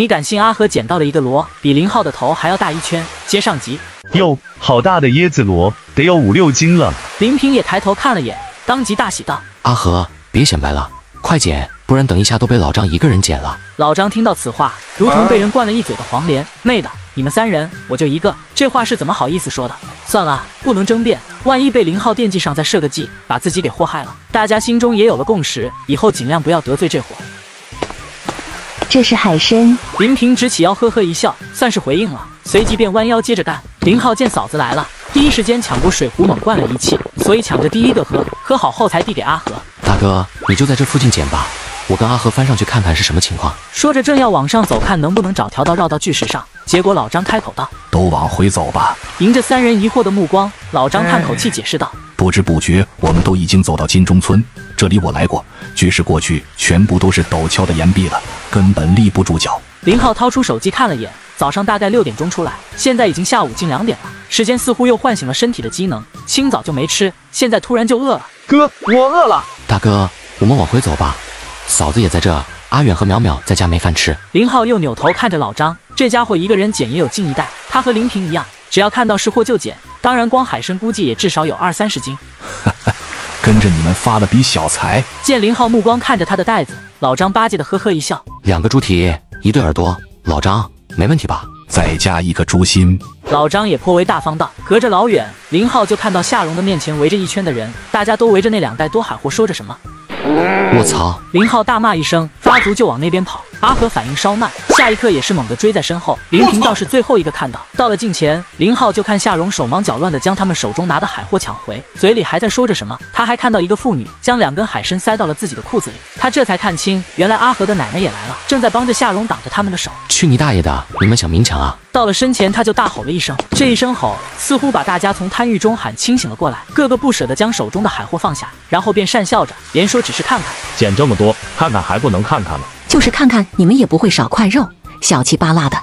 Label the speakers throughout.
Speaker 1: 你敢信阿和捡到了一个螺，比林浩的头还要大一圈？接上集。
Speaker 2: 哟，好大的椰子螺，得有五六斤了。
Speaker 1: 林平也抬头看了眼，当即大喜道：“
Speaker 3: 阿和，别显摆了，快捡，不然等一下都被老张一个人捡了。”
Speaker 1: 老张听到此话，如同被人灌了一嘴的黄连。妹的，你们三人，我就一个，这话是怎么好意思说的？算了，不能争辩，万一被林浩惦记上，再设个计，把自己给祸害了。大家心中也有了共识，以后尽量不要得罪这伙。
Speaker 4: 这是海参。
Speaker 1: 林平直起腰，呵呵一笑，算是回应了，随即便弯腰接着干。林浩见嫂子来了，第一时间抢过水壶，猛灌了一气，所以抢着第一个喝，喝好后才递给阿和。
Speaker 3: 大哥，你就在这附近捡吧，我跟阿和翻上去看看是什么情况。
Speaker 1: 说着正要往上走，看能不能找条道绕到巨石上，结果老张开口道：“
Speaker 5: 都往回走吧。”
Speaker 1: 迎着三人疑惑的目光，老张叹口气解释道：“
Speaker 5: 不知不觉，我们都已经走到金钟村。”这里我来过，巨石过去全部都是陡峭的岩壁了，根本立不住脚。
Speaker 1: 林浩掏出手机看了眼，早上大概六点钟出来，现在已经下午近两点了，时间似乎又唤醒了身体的机能。清早就没吃，现在突然就饿了。
Speaker 6: 哥，我饿了。
Speaker 3: 大哥，我们往回走吧。嫂子也在这，阿远和淼淼在家没饭吃。
Speaker 1: 林浩又扭头看着老张，这家伙一个人捡也有近一袋，他和林平一样，只要看到是货就捡。当然，光海参估计也至少有二三十斤。
Speaker 5: 哈哈。跟着你们发了笔小财。
Speaker 1: 见林浩目光看着他的袋子，老张巴结的呵呵一笑。
Speaker 3: 两个猪蹄，一对耳朵，老张没问题吧？
Speaker 5: 再加一个猪心。
Speaker 1: 老张也颇为大方道。隔着老远，林浩就看到夏蓉的面前围着一圈的人，大家都围着那两袋多海货说着什么。
Speaker 3: 我操！
Speaker 1: 林浩大骂一声，发足就往那边跑。阿和反应稍慢，下一刻也是猛地追在身后。林平倒是最后一个看到，到了近前，林浩就看夏蓉手忙脚乱地将他们手中拿的海货抢回，嘴里还在说着什么。他还看到一个妇女将两根海参塞到了自己的裤子里，他这才看清，原来阿和的奶奶也来了，正在帮着夏蓉挡着他们的手。
Speaker 3: 去你大爷的！你们想明抢啊？
Speaker 1: 到了身前，他就大吼了一声，这一声吼似乎把大家从贪欲中喊清醒了过来，个个不舍得将手中的海货放下，然后便讪笑着，连说只是看看，
Speaker 2: 捡这么多，看看还不能看看吗？
Speaker 4: 就是看看，你们也不会少块肉，小气巴拉的。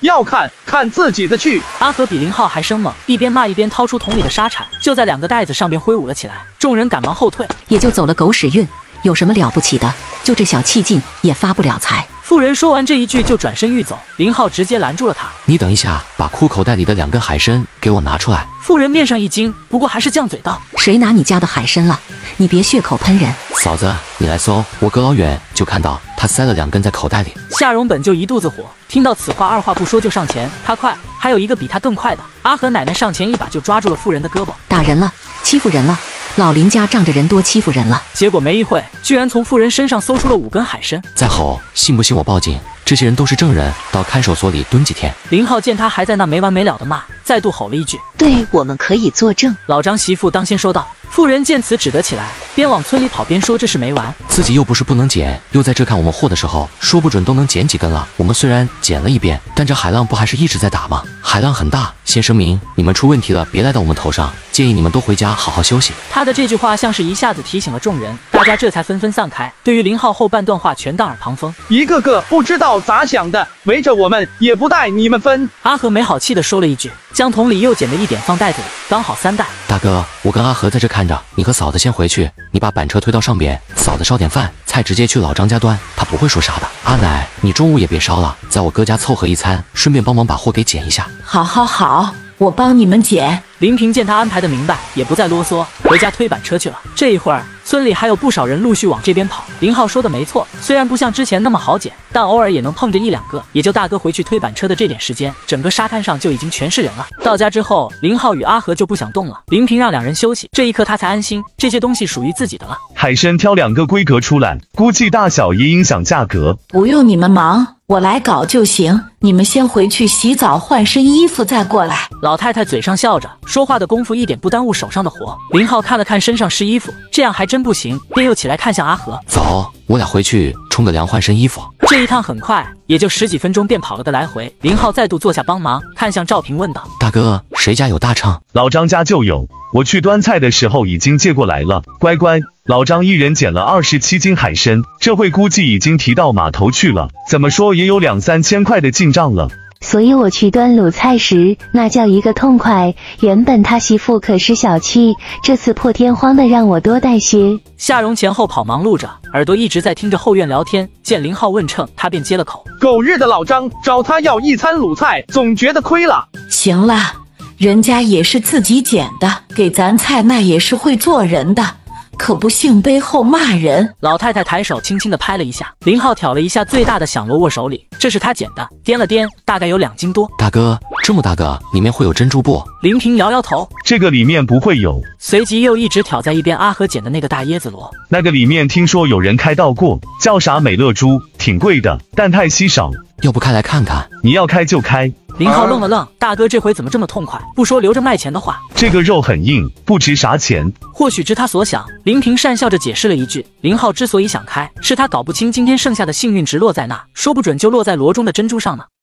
Speaker 6: 要看看自己的去。
Speaker 1: 阿和比林浩还生猛，一边骂一边掏出桶里的沙铲，就在两个袋子上边挥舞了起来。众人赶忙后退，
Speaker 4: 也就走了狗屎运，有什么了不起的？就这小气劲也发不了财。
Speaker 1: 妇人说完这一句就转身欲走，林浩直接拦住了他。
Speaker 3: 你等一下，把裤口袋里的两根海参给我拿出来。
Speaker 1: 妇人面上一惊，不过还是犟嘴道：“
Speaker 4: 谁拿你家的海参了？你别血口喷人。”
Speaker 3: 嫂子，你来搜，我隔老远就看到他塞了两根在口袋里。
Speaker 1: 夏蓉本就一肚子火，听到此话，二话不说就上前。他快，还有一个比他更快的。阿和奶奶上前一把就抓住了妇人的胳膊，
Speaker 4: 打人了，欺负人了。老林家仗着人多欺负人了，
Speaker 1: 结果没一会，居然从妇人身上搜出了五根海参。
Speaker 3: 再吼，信不信我报警？这些人都是证人，到看守所里蹲几天。
Speaker 1: 林浩见他还在那没完没了的骂，再度吼了一句：“
Speaker 4: 对，我们可以作证。”
Speaker 1: 老张媳妇当先说道。妇人见此只得起来，边往村里跑边说：“这事没完，
Speaker 3: 自己又不是不能捡，又在这看我们货的时候，说不准都能捡几根了。我们虽然捡了一遍，但这海浪不还是一直在打吗？海浪很大。先声明，你们出问题了，别赖到我们头上。建议你们都回家好好休息。”
Speaker 1: 他的这句话像是一下子提醒了众人，大家这才纷纷散开。对于林浩后半段话，全当耳旁风，
Speaker 6: 一个个不知道咋想的，围着我们也不带你们分。
Speaker 1: 阿和没好气的说了一句，将桶里又捡了一点放袋子里，刚好三袋。
Speaker 3: 大哥，我跟阿和在这看着，你和嫂子先回去，你把板车推到上边，嫂子烧点饭菜，直接去老张家端，他不会说啥的。阿奶，你中午也别烧了，在我哥家凑合一餐，顺便帮忙把货给捡一下。
Speaker 7: 好，好，好，我帮你们捡。
Speaker 1: 林平见他安排的明白，也不再啰嗦，回家推板车去了。这一会儿，村里还有不少人陆续往这边跑。林浩说的没错，虽然不像之前那么好捡，但偶尔也能碰着一两个。也就大哥回去推板车的这点时间，整个沙滩上就已经全是人了。到家之后，林浩与阿和就不想动了。林平让两人休息，这一刻他才安心，这些东西属于自己的了。
Speaker 2: 海参挑两个规格出来，估计大小也影响价格。
Speaker 7: 不用你们忙，我来搞就行。你们先回去洗澡换身衣服再过来。
Speaker 1: 老太太嘴上笑着。说话的功夫一点不耽误手上的活。林浩看了看身上湿衣服，这样还真不行，便又起来看向阿和。
Speaker 3: 走，我俩回去冲个凉换身衣服。
Speaker 1: 这一趟很快，也就十几分钟便跑了个来回。林浩再度坐下帮忙，看向赵平问道：“
Speaker 3: 大哥，谁家有大秤？
Speaker 2: 老张家就有，我去端菜的时候已经借过来了。乖乖，老张一人捡了二十七斤海参，这会估计已经提到码头去了。怎么说也有两三千块的进账了。”
Speaker 8: 所以我去端卤菜时，那叫一个痛快。原本他媳妇可是小气，这次破天荒的让我多带些。
Speaker 1: 夏蓉前后跑忙碌着，耳朵一直在听着后院聊天。见林浩问秤，他便接了口：“
Speaker 6: 狗日的老张找他要一餐卤菜，总觉得亏了。
Speaker 7: 行了，人家也是自己捡的，给咱菜那也是会做人的。”可不幸背后骂人，
Speaker 1: 老太太抬手轻轻的拍了一下，林浩挑了一下最大的响螺握手里，这是他捡的，掂了掂，大概有两斤多。
Speaker 3: 大哥，这么大个，里面会有珍珠不？
Speaker 1: 林平摇摇头，
Speaker 2: 这个里面不会有。
Speaker 1: 随即又一直挑在一边阿和捡的那个大椰子螺，
Speaker 2: 那个里面听说有人开到过，叫啥美乐珠，挺贵的，但太稀少。
Speaker 3: 要不开来看看？
Speaker 2: 你要开就开。
Speaker 1: 林浩愣了愣，大哥这回怎么这么痛快？不说留着卖钱的话。
Speaker 2: 这个肉很硬，不值啥钱。
Speaker 1: 或许知他所想，林平讪笑着解释了一句：“林浩之所以想开，是他搞不清今天剩下的幸运值落在哪，说不准就落在罗中的珍珠上呢。”